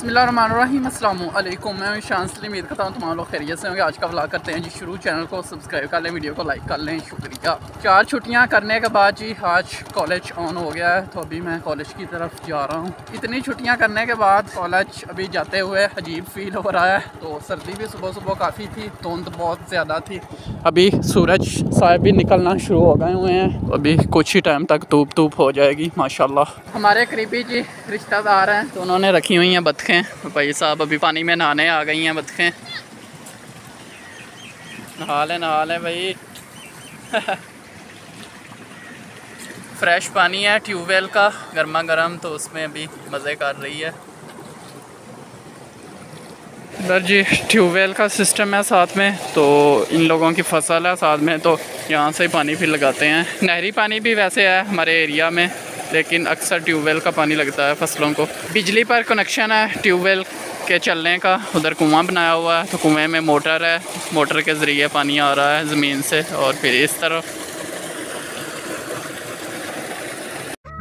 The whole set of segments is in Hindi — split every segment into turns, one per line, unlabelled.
अस्सलाम मैं शान सलीम उम्मीद करता हूँ तमाम लोग खैरियत से होंगे। आज का व्लॉग करते हैं जी शुरू। चैनल को सब्सक्राइब कर लें वीडियो को लाइक कर लें। शुक्रिया। चार छुट्टियाँ करने के बाद जी आज कॉलेज ऑन हो गया है। तो अभी मैं कॉलेज की तरफ़ जा रहा हूँ। इतनी छुट्टियाँ करने के बाद कॉलेज अभी जाते हुए अजीब फील हो रहा है। तो सर्दी भी सुबह सुबह काफ़ी थी, धुंध बहुत ज़्यादा थी। अभी सूरज साहब भी निकलना शुरू हो गए हुए हैं। तो अभी कुछ ही टाइम तक धूप धूप हो जाएगी, माशाल्लाह। हमारे करीबी जी रिश्तेदार हैं तो उन्होंने रखी हुई हैं बतखें भाई साहब, अभी पानी में नहाने आ गई हैं बतखें। नहा लें नहा लें भाई। फ्रेश पानी है ट्यूबवेल का। गर्मा गर्म तो उसमें अभी मज़े कर रही है। इधर जी ट्यूबवेल का सिस्टम है साथ में तो इन लोगों की फ़सल है साथ में तो यहाँ से ही पानी फिर लगाते हैं। नहरी पानी भी वैसे है हमारे एरिया में। लेकिन अक्सर ट्यूबवेल का पानी लगता है फ़सलों को। बिजली पर कनेक्शन है ट्यूबवेल के चलने का। उधर कुआँ बनाया हुआ है तो कुएँ में मोटर है। मोटर के ज़रिए पानी आ रहा है ज़मीन से और फिर इस तरफ़।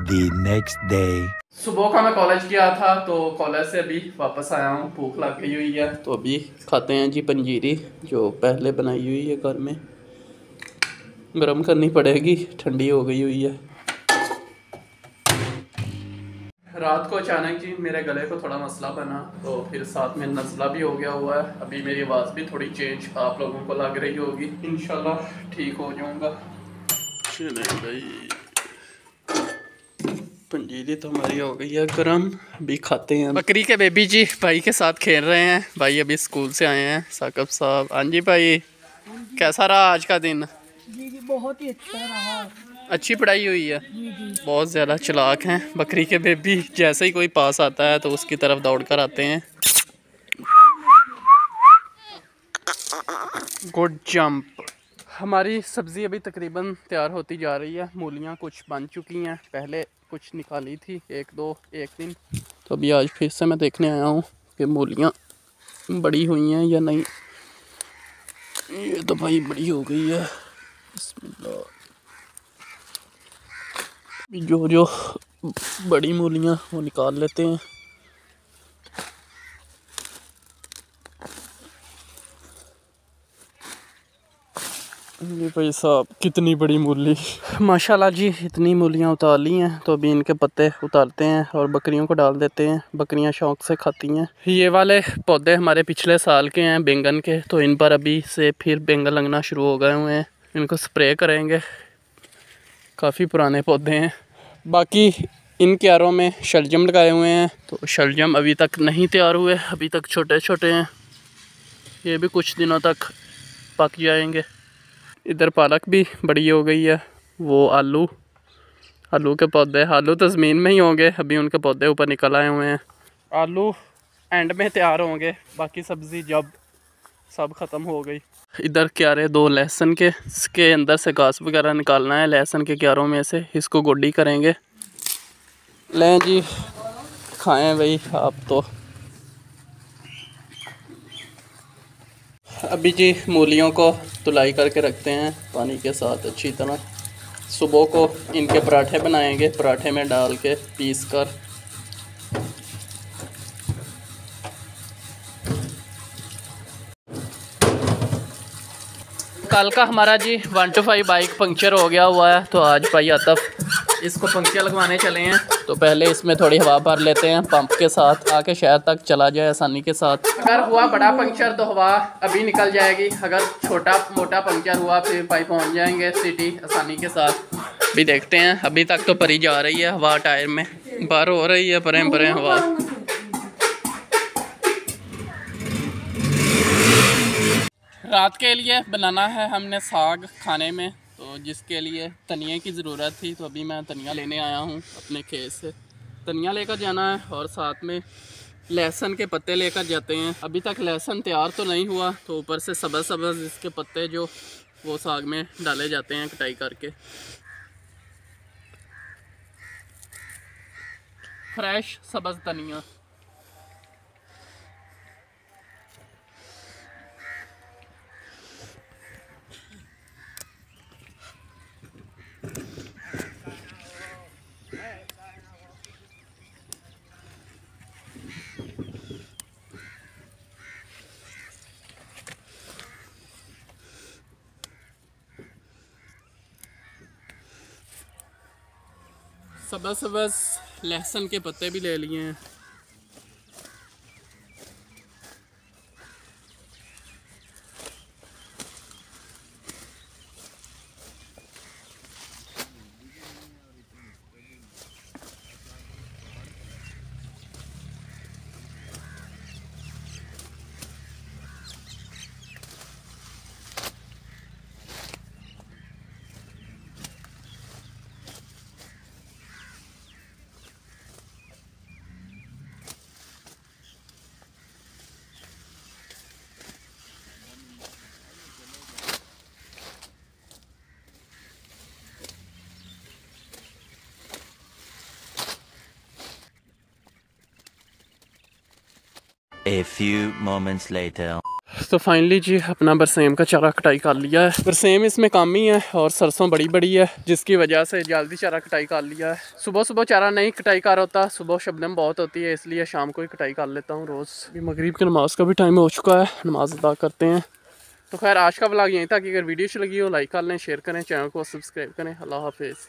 The next day.
सुबह का मैं कॉलेज गया था तो कॉलेज से अभी वापस आया हूँ। भूख लग गई हुई है। तो अभी खाते हैं जी पंजीरी जो पहले बनाई हुई है घर में। गर्म करनी पड़ेगी ठंडी हो गई हुई है। रात को अचानक जी मेरे गले को थोड़ा मसला बना तो फिर साथ में नज़ला भी हो गया हुआ है। अभी मेरी आवाज़ भी थोड़ी चेंज आप लोगों को लग रही होगी। इंशाल्लाह ठीक हो जाऊँगा। चले भाई। पंजीरी तो हमारी हो गई है गरम। अभी खाते हैं बकरी के बेबी जी भाई के साथ खेल रहे हैं। भाई अभी स्कूल से आए हैं साकब साहब। हाँ जी भाई कैसा रहा आज का दिन?
जी जी बहुत ही अच्छा रहा।
अच्छी पढ़ाई हुई है।
जी जी।
बहुत ज़्यादा चलाक हैं। बकरी के बेबी जैसे ही कोई पास आता है तो उसकी तरफ़ दौड़ कर आते हैं। गुड जंप हमारी सब्ज़ी अभी तकरीबन तैयार होती जा रही है। मूलियाँ कुछ बन चुकी हैं। पहले कुछ निकाली थी एक दो एक दिन। तो अभी आज फिर से मैं देखने आया हूँ कि मूलियाँ बड़ी हुई हैं या नहीं। ये तो भाई बड़ी हो गई है। जो जो बड़ी मूलियाँ वो निकाल लेते हैं। भाई साहब, कितनी बड़ी मूली। माशाल्लाह जी, इतनी मूलियाँ उतार ली हैं तो अभी इनके पत्ते उतारते हैं और बकरियों को डाल देते हैं। बकरियाँ शौक से खाती हैं। ये वाले पौधे हमारे पिछले साल के हैं, बैंगन के तो इन पर अभी से फिर बैंगन लगना शुरू हो गए हुए हैं। इनको स्प्रे करेंगे। काफ़ी पुराने पौधे हैं। बाकी इन क्यारों में शलजम लगाए हुए हैं। तो शलजम अभी तक नहीं तैयार हुए, अभी तक छोटे छोटे हैं। ये भी कुछ दिनों तक पक जाएँगे। इधर पालक भी बड़ी हो गई है, वो आलू। आलू के पौधे, आलू तो ज़मीन में ही होंगे, अभी उनके पौधे ऊपर निकल आए हुए हैं। आलू एंड में तैयार होंगे, बाकी सब्ज़ी जब सब ख़त्म हो गई। इधर क्यारे दो लहसुन के, इसके अंदर से घास वगैरह निकालना है, लहसुन के क्यारों में से, इसको गोडी करेंगे। लें जी, खाएँ भाई आप तो। अभी जी मूलियों को तुलाई करके रखते हैं, पानी के साथ अच्छी तरह। सुबह को इनके पराठे बनाएँगे, पराठे में डाल के पीस कर। कल का हमारा G one two five bike puncture हो गया हुआ है तो आज भाई आतफ इसको पंक्चर लगवाने चले हैं। तो पहले इसमें थोड़ी हवा भर लेते हैं पंप के साथ आके शहर तक चला जाए आसानी के साथ। अगर हुआ बड़ा पंक्चर तो हवा अभी निकल जाएगी, अगर छोटा मोटा पंक्चर हुआ फिर भाई पहुँच जाएँगे सिटी आसानी के साथ। अभी देखते हैं, अभी तक तो परी जा रही है हवा टायर में, बाहर हो रही है परें परें हवा। रात के लिए बनाना है हमने साग खाने में तो जिसके लिए धनिया की ज़रूरत थी तो अभी मैं धनिया लेने आया हूँ अपने खेत से। धनिया लेकर जाना है और साथ में लहसुन के पत्ते लेकर जाते हैं। अभी तक लहसुन तैयार तो नहीं हुआ तो ऊपर से सब्ज़ सब्ज़ इसके पत्ते जो, वो साग में डाले जाते हैं कटाई करके। फ्रेश सब्ज़ धनिया। सबस सबस लहसुन के पत्ते भी ले लिए हैं।
A few moments later.
तो फाइनली जी, अपना बरसेम का चारा कटाई कर लिया है। बरसेम इसमें कम ही है और सरसों बड़ी बड़ी है, जिसकी वजह से जल्दी चारा कटाई कर लिया है। सुबह सुबह चारा नहीं कटाई कर होता, सुबह शबनम बहुत होती है, इसलिए शाम को ही कटाई कर लेता हूँ रोज़। मगरिब की नमाज़ का भी टाइम हो चुका है, नमाज़ अदा करते हैं। तो खैर, आज का ब्लॉग यहीं था कि अगर वीडियो अच्छी लगी हो लाइक कर लें शेयर करें चैनल को सब्सक्राइब करें। अल्लाह हाफिज़।